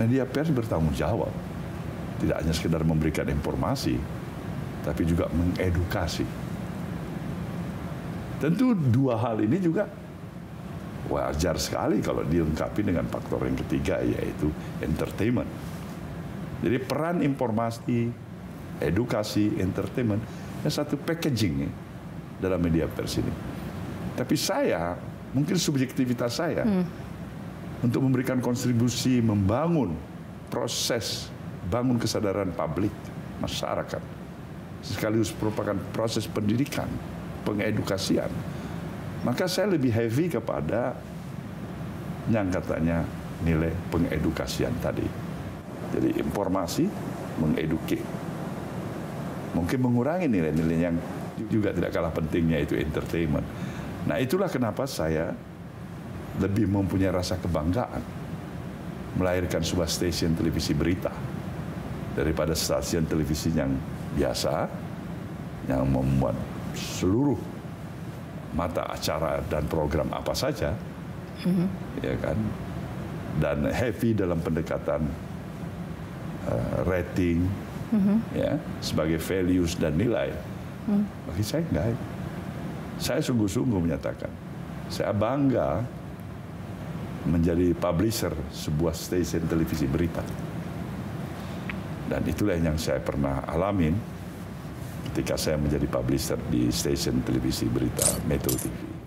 media pers bertanggung jawab. Tidak hanya sekedar memberikan informasi, tapi juga mengedukasi. Tentu dua hal ini juga wajar sekali kalau dilengkapi dengan faktor yang ketiga yaitu entertainment. Jadi peran informasi, edukasi, entertainment ya satu packaging dalam media pers ini. Tapi saya mungkin subjektivitas saya hmm. Untuk memberikan kontribusi membangun proses bangun kesadaran publik masyarakat. Sekaligus merupakan proses pendidikan pengedukasian. Maka saya lebih heavy kepada yang katanya nilai pengedukasian tadi. Jadi informasi mengedukasi mungkin mengurangi nilai-nilai yang juga tidak kalah pentingnya itu entertainment. Nah itulah kenapa saya lebih mempunyai rasa kebanggaan melahirkan sebuah stasiun televisi berita daripada stasiun televisi yang biasa yang membuat seluruh mata acara dan program apa saja mm-hmm. ya kan dan heavy dalam pendekatan uh, rating mm-hmm. ya sebagai values dan nilai mm. bagi saya enggak saya sungguh-sungguh menyatakan, saya bangga menjadi publisher sebuah stasiun televisi berita. Dan itulah yang saya pernah alamin ketika saya menjadi publisher di stasiun televisi berita Metro TV.